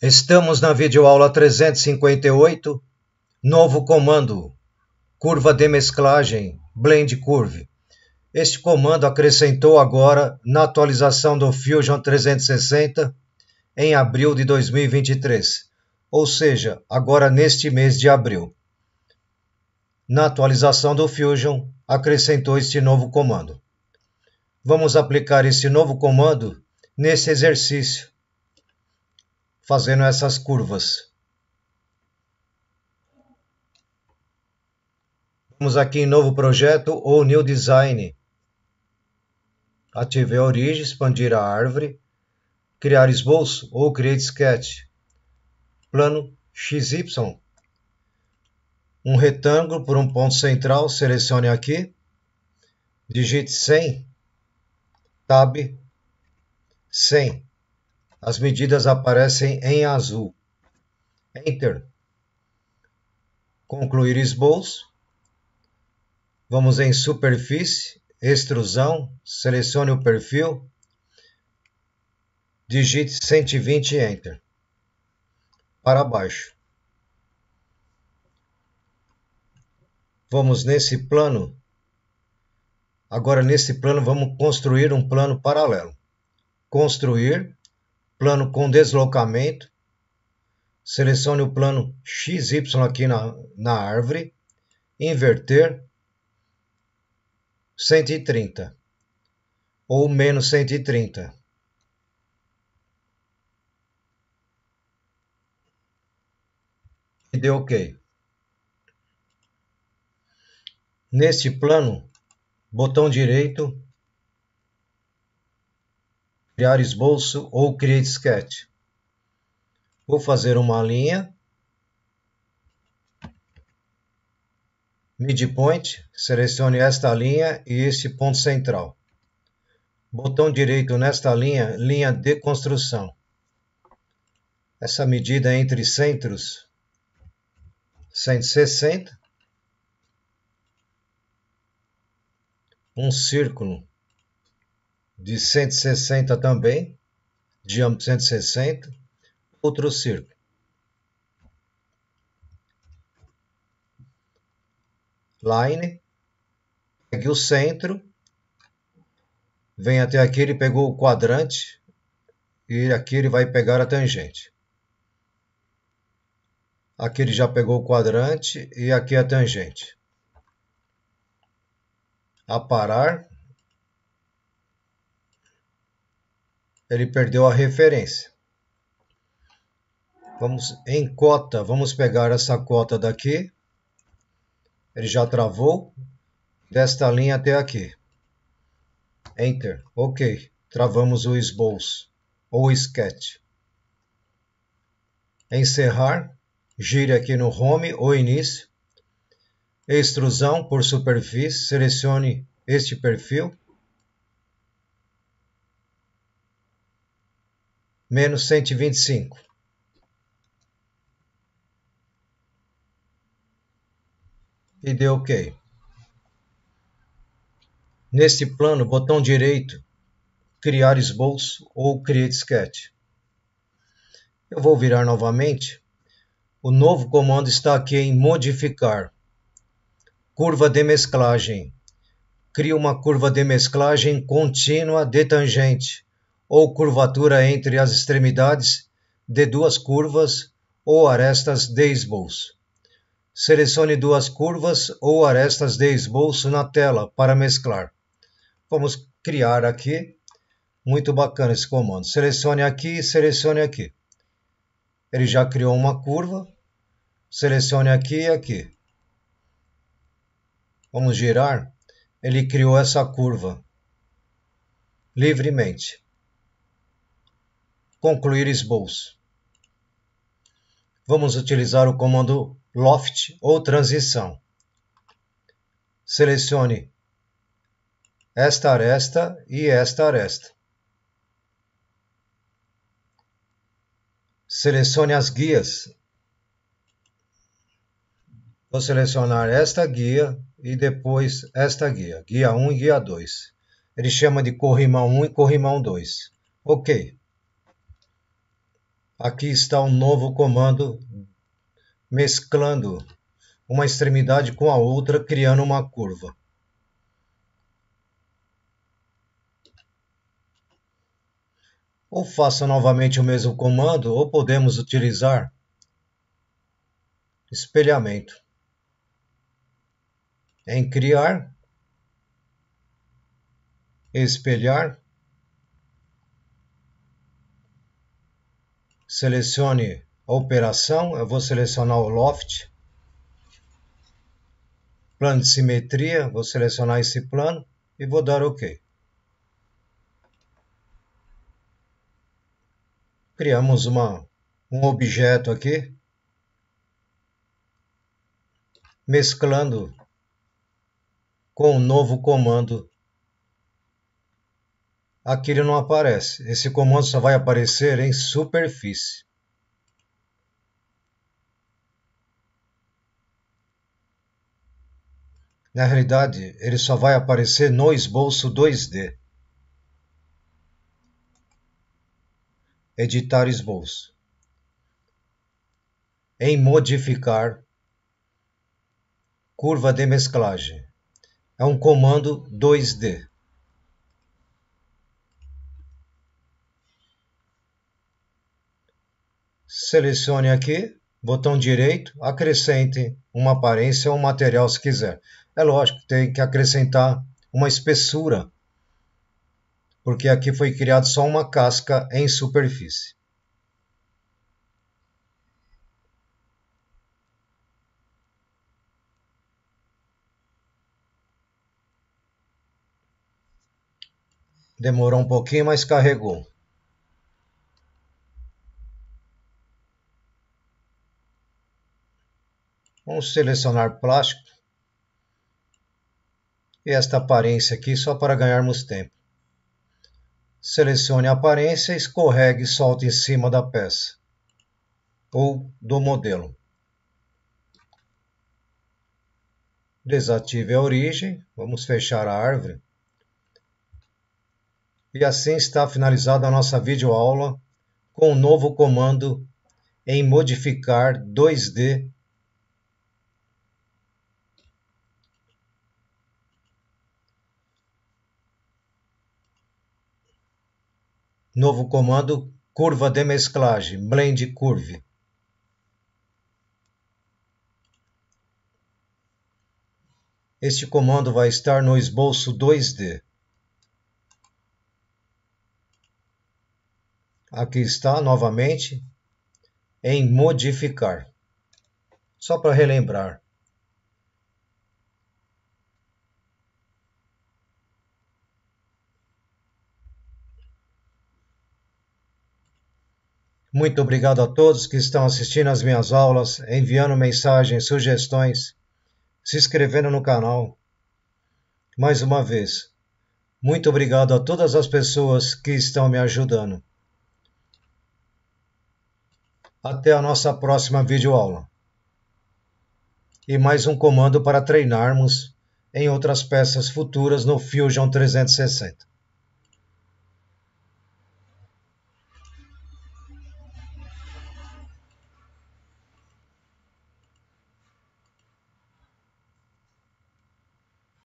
Estamos na videoaula 358, novo comando, curva de mesclagem, blend curve. Este comando acrescentou agora na atualização do Fusion 360 em abril de 2023, ou seja, agora neste mês de abril. Na atualização do Fusion, acrescentou este novo comando. Vamos aplicar este novo comando nesse exercício fazendo essas curvas. Vamos aqui em novo projeto ou new design. Ative a origem, expandir a árvore, criar esboço ou create sketch. Plano XY. Um retângulo por um ponto central, selecione aqui. Digite 100. Tab 100. As medidas aparecem em azul. Enter. Concluir esboço. Vamos em superfície, extrusão, selecione o perfil, digite 120 e Enter. Para baixo. Vamos nesse plano. Agora nesse plano vamos construir um plano paralelo. Construir plano com deslocamento, selecione o plano XY aqui na, na árvore, inverter 130 ou menos 130. E dê OK. Neste plano, botão direito, criar esboço ou create sketch. Vou fazer uma linha. Midpoint, selecione esta linha e este ponto central. Botão direito nesta linha, linha de construção. Essa medida é entre centros 160. Um círculo de 160 também, diâmetro 160, outro círculo. Line, pegue o centro, vem até aqui, ele pegou o quadrante, e aqui ele vai pegar a tangente. Aqui ele já pegou o quadrante e aqui a tangente. A parar, ele perdeu a referência. Vamos em cota, vamos pegar essa cota daqui. Ele já travou desta linha até aqui. Enter. OK. Travamos o esboço ou sketch. Encerrar. Gire aqui no home ou início. Extrusão por superfície. Selecione este perfil. Menos cento e vinte e cinco. E deu OK. Neste plano, botão direito, criar esboço ou create sketch. Eu vou virar novamente. O novo comando está aqui em modificar. Curva de mesclagem. Cria uma curva de mesclagem contínua de tangente ou curvatura entre as extremidades de duas curvas ou arestas de esboço. Selecione duas curvas ou arestas de esboço na tela para mesclar. Vamos criar aqui. Muito bacana esse comando. Selecione aqui e selecione aqui. Ele já criou uma curva. Selecione aqui e aqui. Vamos girar. Ele criou essa curva livremente. Concluir esboço. Vamos utilizar o comando loft ou transição. Selecione esta aresta e esta aresta. Selecione as guias. Vou selecionar esta guia e depois esta guia, guia 1 e guia 2. Ele chama de corrimão 1 e corrimão 2. Ok. Aqui está um novo comando mesclando uma extremidade com a outra, criando uma curva. Ou faça novamente o mesmo comando, ou podemos utilizar espelhamento. Em criar, espelhar, selecione a operação, eu vou selecionar o loft, plano de simetria, vou selecionar esse plano e vou dar OK. Criamos uma, um objeto aqui, mesclando com o novo comando. Aqui ele não aparece. Esse comando só vai aparecer em superfície. Na realidade, ele só vai aparecer no esboço 2D. Editar esboço. Em modificar curva de mesclagem. É um comando 2D. Selecione aqui, botão direito, acrescente uma aparência ou um material se quiser. É lógico, tem que acrescentar uma espessura porque aqui foi criado só uma casca em superfície. Demorou um pouquinho, mas carregou. Vamos selecionar plástico. E esta aparência aqui só para ganharmos tempo. Selecione a aparência, escorregue e solte em cima da peça ou do modelo. Desative a origem, vamos fechar a árvore. E assim está finalizada a nossa videoaula com o novo comando em modificar 2D Novo comando curva de mesclagem, blend curve. Este comando vai estar no esboço 2D. Aqui está novamente em modificar. Só para relembrar. Muito obrigado a todos que estão assistindo às minhas aulas, enviando mensagens, sugestões, se inscrevendo no canal. Mais uma vez, muito obrigado a todas as pessoas que estão me ajudando. Até a nossa próxima videoaula. E mais um comando para treinarmos em outras peças futuras no Fusion 360.